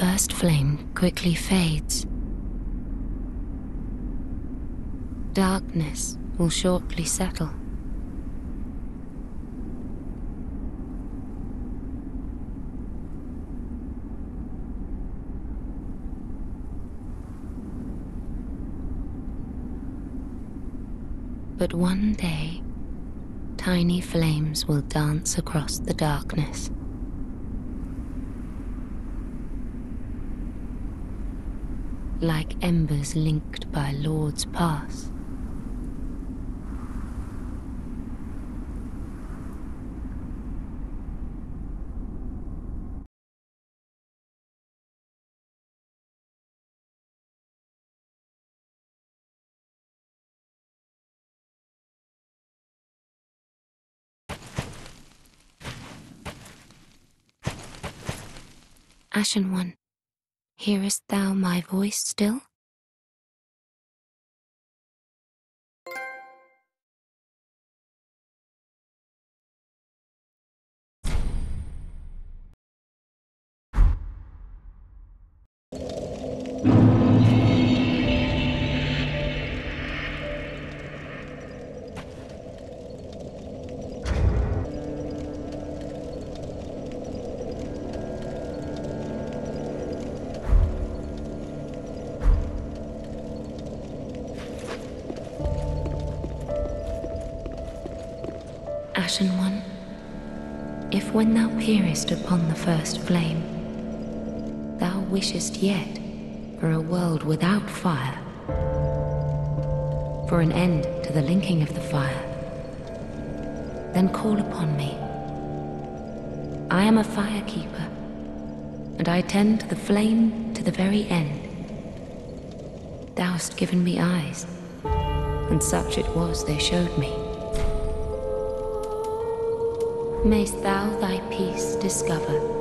first flame quickly fades. Darkness will shortly settle. But one day, tiny flames will dance across the darkness. Like embers linked by Lord's Pass. Ashen One, hearest thou my voice still? Ashen One, if when thou peerest upon the first flame, thou wishest yet for a world without fire, for an end to the linking of the fire, then call upon me. I am a firekeeper, and I tend to the flame to the very end. Thou hast given me eyes, and such it was they showed me. Mayst thou thy peace discover